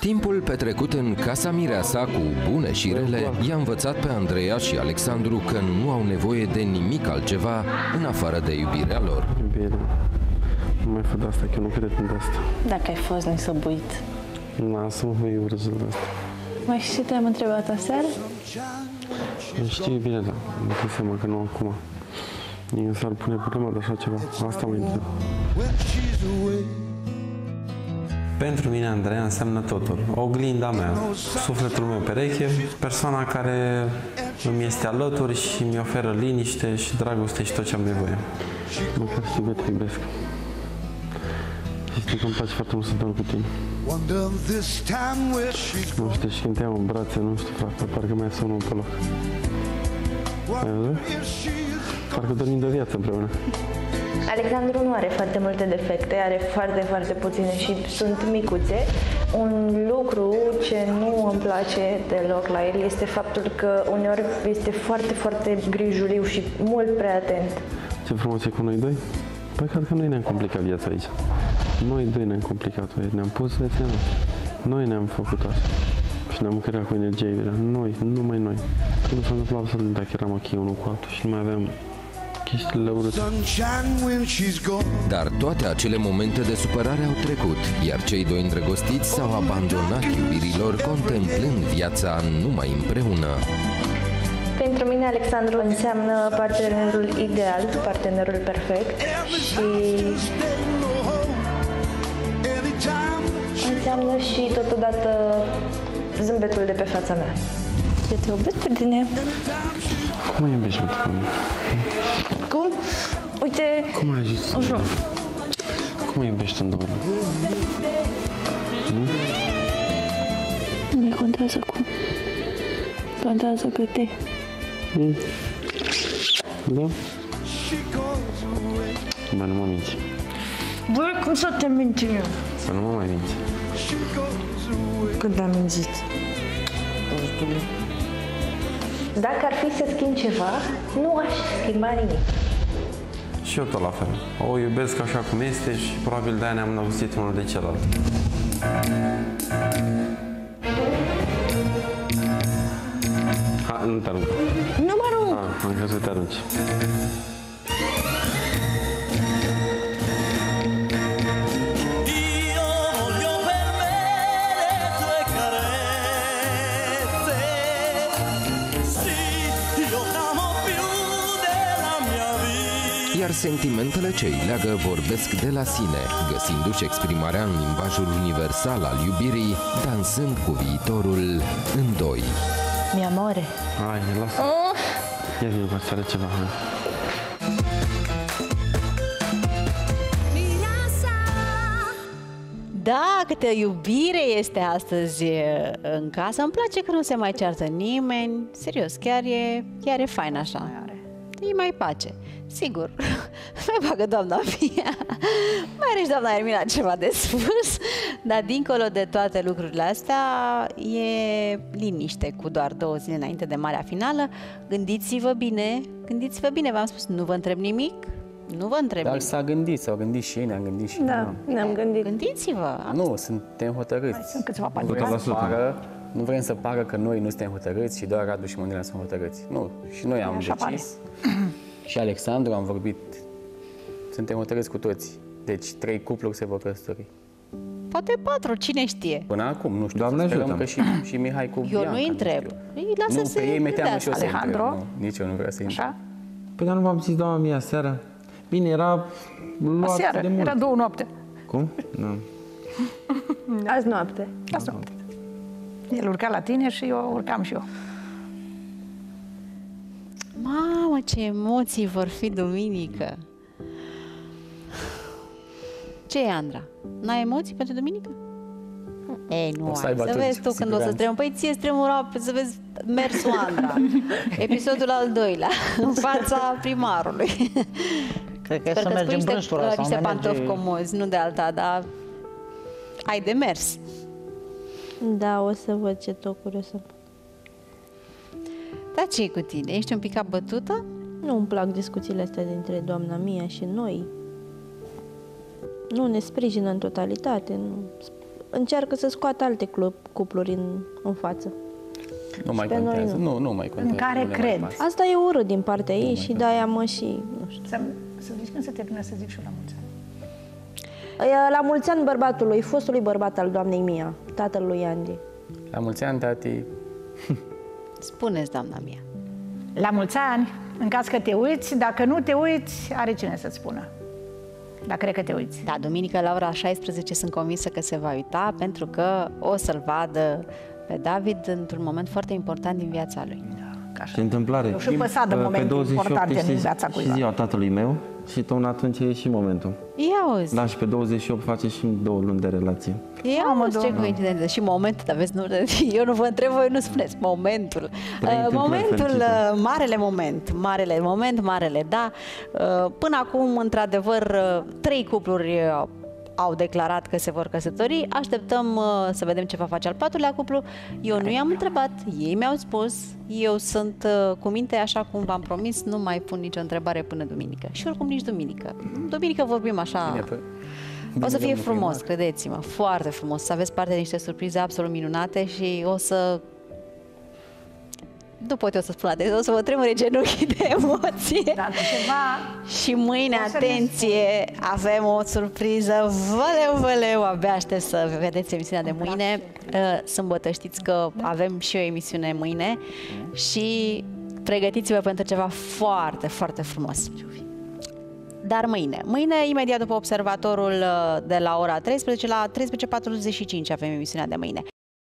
Timpul petrecut în casa mireasa cu bune și rele i-a învățat pe Andreea și Alexandru că nu au nevoie de nimic altceva în afară de iubirea lor. Iubire, nu mai fă de asta, că eu nu cred în asta. Dacă ai fost nesăbuit. Lasă-mă, mă iubesc de asta. Mai știi ce te-am întrebat aseară? Știi bine, da, îmi dau seama că nu acum. Nici s-ar pune problema de așa ceva. Asta mă întreb. Pentru mine, Andreea înseamnă totul. Oglinda mea, sufletul meu pereche, persoana care îmi este alături și mi oferă liniște și dragoste și tot ce am nevoie. Măcar știi că te iubesc. Și știți că îmi place foarte mult să dorm cu tine. Wonder this time where she's Nu știu, și când te iau în brațe, nu știu, frate, parcă mai somnul pe loc. Ai văzut? if she's Parcă dormim de viață împreună. Alexandru nu are foarte multe defecte, are foarte, foarte puține și sunt micuțe. Un lucru ce nu îmi place deloc la el este faptul că uneori este foarte, foarte grijuliu și mult prea atent. Ce frumos e cu noi doi? Păi cred că noi ne-am complicat viața aici. Noi doi ne-am complicat ne-am pus vieția noastră. Noi ne-am făcut asta. Și ne-am creat cu energie iubirea. Noi, numai noi. Nu s-a întâmplat absolut dacă eram ok unul cu altul și nu mai aveam chestiile urâte. sunshine when she's gone. Dar toate acele momente de supărare au trecut, iar cei doi îndrăgostiți s-au abandonat iubirilor contemplând viața numai împreună. Pentru mine Alexandru înseamnă partenerul ideal, partenerul perfect și Anytime înseamnă și totodată zâmbetul de pe fața mea. Eu te iubesc pe tine. Cum mă iubești, mă, pe mine? Cum? Uite, Cum ai zis? ușor. Cum mă iubești în două? Nu contează cum. Contează câte. Da? Bă, nu mă minți. Băi, cum să te mințim eu? Să nu mă mai minți. Când am mințit? Dacă ar fi să schimb ceva, nu aș schimba nimic. Și eu tot la fel. O iubesc așa cum este și probabil de-aia ne-am îndrăgostit unul de celălalt. Ha, nu te arunc. Nu mă rog. Ah, am crezut că te arunci. Iar sentimentele ce îi leagă vorbesc de la sine, găsindu-și exprimarea în limbajul universal al iubirii, dansând cu viitorul în doi. Mi amore. Hai, lasă. Ia vină, că are ceva. Hai. Da, câtă iubire este astăzi e, în casă. Îmi place că nu se mai ceartă nimeni. Serios, chiar e, chiar e fain așa. E mai pace. Sigur, mai bagă doamna Fia. Mai are și doamna Ermina ceva de spus. Dar dincolo de toate lucrurile astea, e liniște cu doar două zile înainte de marea finală. Gândiți-vă bine, gândiți-vă bine, v-am spus, nu vă întreb nimic, nu vă întreb Dar nimic. s-a gândit, s-au gândit și ei, ne-am gândit și Da, noi. ne-am gândit. Gândiți-vă, Nu, suntem hotărâți. Sunt câțiva bani. Nu vrem, să 100%. pară, nu vrem să pară că noi nu suntem hotărâți și doar Radu și Mândrea sunt hotărâți. Nu, și noi am Așa pare. decis. și Alexandru am vorbit. Suntem hotărâți cu toți. Deci trei cupluri se vor căsători. poate patru, cine știe. Până acum, nu știu, Doamne să sperăm ajută. că și, și Mihai cu Eu Bianca, nu-i întreb. știu. Îi lasă nu, să pe ei mi teamă și eu să Alejandro? întreb. Nu, nici eu nu vreau să intru. Așa? Păi dar nu v-am zis, doamna mia, seara. Bine, era luat Aseară, de mult. era două noapte. Cum? Nu. Azi noapte. Asta noapte. El urca la tine și eu urcam și eu. Mamă, ce emoții vor fi duminică! Ce e, Andra? N-ai emoții pentru duminică? Ei, nu O să ai. aibă Să atunci, vezi tu cu când o să siguranță. tremur. Păi ție îți tremura să vezi mersul Andra. Episodul al doilea, în fața primarului. Cred că Sper să că mergem niște, brânstura sau niște ne pantofi merge... comozi, nu de alta, dar ai de mers. Da, o să văd ce tocuri o să Dar ce e cu tine? Ești un pic abătută? Nu îmi plac discuțiile astea dintre doamna Mia și noi. Nu ne sprijină în totalitate. Nu. încearcă să scoată alte clu- cupluri în, în față. Nu mai pe noi contează. nu. Nu, nu mai contează. care nu le mai cred. pasă. Asta e urât din partea ei și de-aia mă și, nu știu. Să, să zici când se termină să zic și eu la mulți ani. E, La mulți ani bărbatului, fostului bărbat al doamnei Mia, tatălui Andy. La mulți ani, tati. Spuneți, doamna mea. La mulți ani, în caz că te uiți, dacă nu te uiți, are cine să-ți spună. Dar cred că te uiți. Da, duminică la ora 16 sunt convinsă că se va uita pentru că o să-l vadă pe David într-un moment foarte important din viața lui. Ca așa. Și întâmplare. Eu și păsat de Pe momente 28 importante este în viața și cuiva. ziua tatălui meu și tot atunci e și momentul. Ia auzi, Da, și pe 28 face și două luni de relație. ia auzi ce coincidență. Și momentul, dar vezi, nu, eu nu vă întreb, voi nu spuneți momentul. Trei Uh, întâmplări momentul, fericite. uh, marele moment, marele moment, marele da. Uh, Până acum, într-adevăr, uh, trei cupluri uh, au declarat că se vor căsători. Așteptăm uh, să vedem ce va face al patrulea cuplu. Eu nu i-am întrebat, ei mi-au spus. Eu sunt uh, cu minte, așa cum v-am promis, nu mai pun nicio întrebare până duminică. Și oricum nici duminică. Duminică vorbim așa... Bine, păi- O să bine, fie domnul frumos, primar. credeți-mă, foarte frumos. Să aveți parte de niște surprize absolut minunate și o să... Nu pot eu să spun atât, o să vă tremure genunchii de emoție. Dar ceva... Și mâine, O să ne atenție, avem o surpriză. Văleu, văleu, abia aștept să vedeți emisiunea de mâine. Uh, Sâmbătă știți că avem și o emisiune mâine și pregătiți-vă pentru ceva foarte, foarte frumos. Dar mâine, mâine, imediat după observatorul uh, de la ora 13, la 13.45 avem emisiunea de mâine.